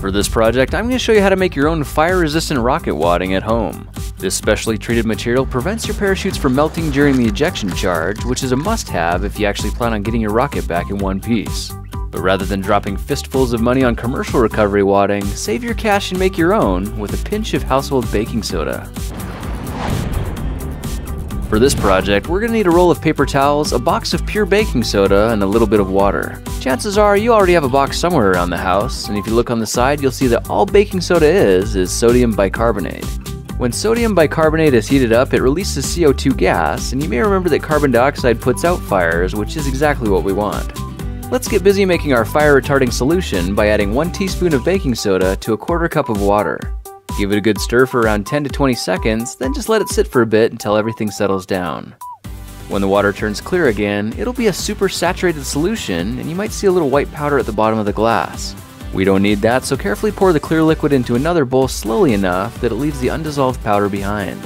For this project, I'm going to show you how to make your own fire-resistant rocket wadding at home. This specially treated material prevents your parachutes from melting during the ejection charge, which is a must-have if you actually plan on getting your rocket back in one piece. But rather than dropping fistfuls of money on commercial recovery wadding, save your cash and make your own with a pinch of household baking soda. For this project, we're going to need a roll of paper towels, a box of pure baking soda, and a little bit of water. Chances are you already have a box somewhere around the house, and if you look on the side, you'll see that all baking soda is, is sodium bicarbonate. When sodium bicarbonate is heated up, it releases CO2 gas, and you may remember that carbon dioxide puts out fires, which is exactly what we want. Let's get busy making our fire retarding solution by adding 1 teaspoon of baking soda to a quarter cup of water. Give it a good stir for around 10 to 20 seconds, then just let it sit for a bit until everything settles down. When the water turns clear again, it'll be a super saturated solution and you might see a little white powder at the bottom of the glass. We don't need that, so carefully pour the clear liquid into another bowl slowly enough that it leaves the undissolved powder behind.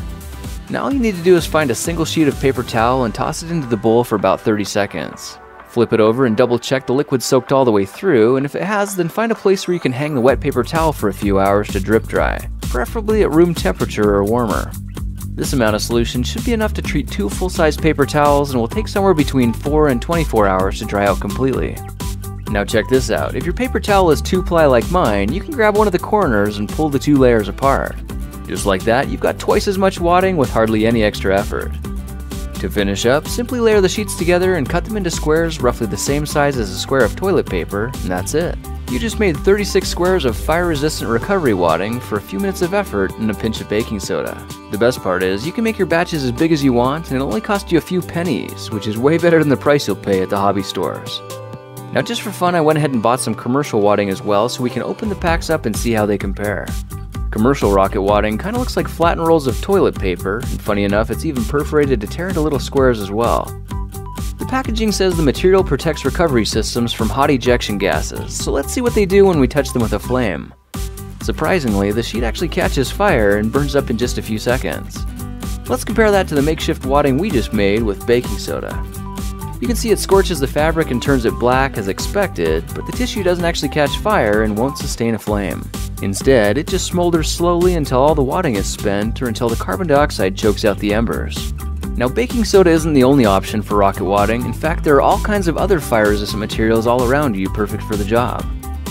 Now all you need to do is find a single sheet of paper towel and toss it into the bowl for about 30 seconds. Flip it over and double check the liquid soaked all the way through, and if it has, then find a place where you can hang the wet paper towel for a few hours to drip dry, preferably at room temperature or warmer. This amount of solution should be enough to treat two full-size paper towels and will take somewhere between 4 and 24 hours to dry out completely. Now check this out, if your paper towel is 2-ply like mine, you can grab one of the corners and pull the two layers apart. Just like that, you've got twice as much wadding with hardly any extra effort. To finish up, simply layer the sheets together and cut them into squares roughly the same size as a square of toilet paper, and that's it. You just made 36 squares of fire-resistant recovery wadding for a few minutes of effort and a pinch of baking soda. The best part is, you can make your batches as big as you want and it'll only cost you a few pennies, which is way better than the price you'll pay at the hobby stores. Now just for fun, I went ahead and bought some commercial wadding as well so we can open the packs up and see how they compare. Commercial rocket wadding kinda looks like flattened rolls of toilet paper, and funny enough, it's even perforated to tear into little squares as well. The packaging says the material protects recovery systems from hot ejection gases, so let's see what they do when we touch them with a flame. Surprisingly, the sheet actually catches fire and burns up in just a few seconds. Let's compare that to the makeshift wadding we just made with baking soda. You can see it scorches the fabric and turns it black as expected, but the tissue doesn't actually catch fire and won't sustain a flame. Instead, it just smolders slowly until all the wadding is spent or until the carbon dioxide chokes out the embers. Now, baking soda isn't the only option for rocket wadding. In fact, there are all kinds of other fire-resistant materials all around you perfect for the job.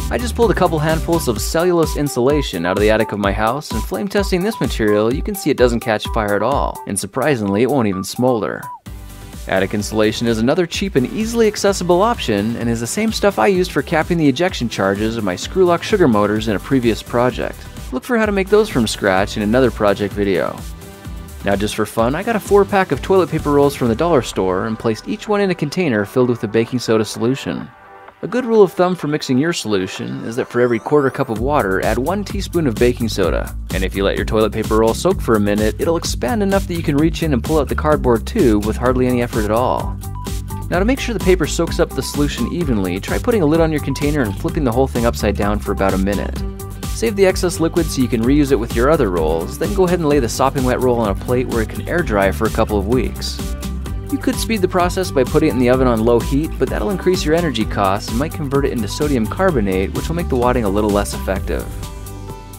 I just pulled a couple handfuls of cellulose insulation out of the attic of my house, and flame testing this material, you can see it doesn't catch fire at all, and surprisingly, it won't even smolder. Attic insulation is another cheap and easily accessible option and is the same stuff I used for capping the ejection charges of my screw-lock sugar motors in a previous project. Look for how to make those from scratch in another project video. Now just for fun, I got a 4 pack of toilet paper rolls from the dollar store and placed each one in a container filled with a baking soda solution. A good rule of thumb for mixing your solution is that for every quarter cup of water, add 1 teaspoon of baking soda. And if you let your toilet paper roll soak for a minute, it'll expand enough that you can reach in and pull out the cardboard tube with hardly any effort at all. Now to make sure the paper soaks up the solution evenly, try putting a lid on your container and flipping the whole thing upside down for about a minute. Save the excess liquid so you can reuse it with your other rolls, then go ahead and lay the sopping wet roll on a plate where it can air dry for a couple of weeks. You could speed the process by putting it in the oven on low heat, but that'll increase your energy costs and might convert it into sodium carbonate, which will make the wadding a little less effective.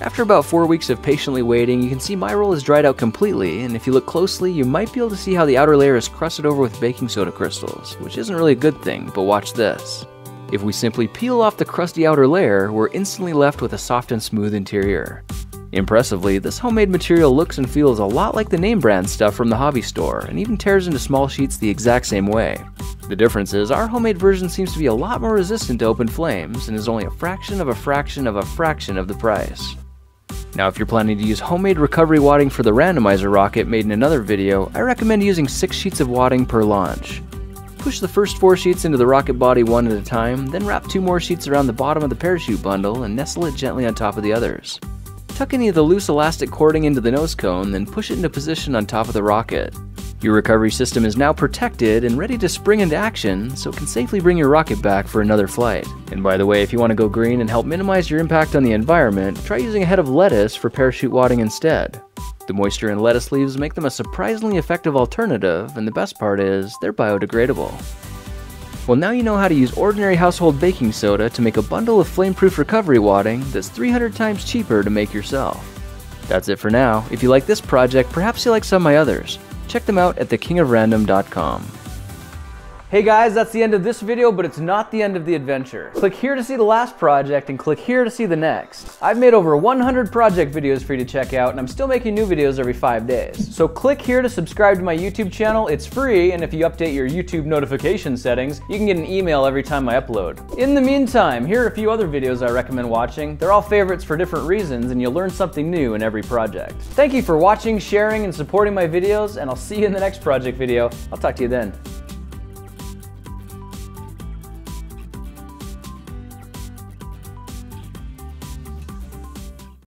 After about 4 weeks of patiently waiting, you can see my roll is dried out completely, and if you look closely, you might be able to see how the outer layer is crusted over with baking soda crystals, which isn't really a good thing, but watch this. If we simply peel off the crusty outer layer, we're instantly left with a soft and smooth interior. Impressively, this homemade material looks and feels a lot like the name brand stuff from the hobby store, and even tears into small sheets the exact same way. The difference is, our homemade version seems to be a lot more resistant to open flames, and is only a fraction of a fraction of a fraction of the price. Now if you're planning to use homemade recovery wadding for the randomizer rocket made in another video, I recommend using 6 sheets of wadding per launch. Push the first 4 sheets into the rocket body one at a time, then wrap 2 more sheets around the bottom of the parachute bundle and nestle it gently on top of the others. Tuck any of the loose elastic cording into the nose cone, then push it into position on top of the rocket. Your recovery system is now protected and ready to spring into action, so it can safely bring your rocket back for another flight. And by the way, if you want to go green and help minimize your impact on the environment, try using a head of lettuce for parachute wadding instead. The moisture in lettuce leaves make them a surprisingly effective alternative, and the best part is, they're biodegradable. Well, now you know how to use ordinary household baking soda to make a bundle of flame-proof recovery wadding that's 300 times cheaper to make yourself. That's it for now. If you like this project, perhaps you like some of my others. Check them out at thekingofrandom.com. Hey guys, that's the end of this video, but it's not the end of the adventure. Click here to see the last project and click here to see the next. I've made over 100 project videos for you to check out and I'm still making new videos every five days. So click here to subscribe to my YouTube channel. It's free and if you update your YouTube notification settings, you can get an email every time I upload. In the meantime, here are a few other videos I recommend watching. They're all favorites for different reasons and you'll learn something new in every project. Thank you for watching, sharing, and supporting my videos and I'll see you in the next project video. I'll talk to you then.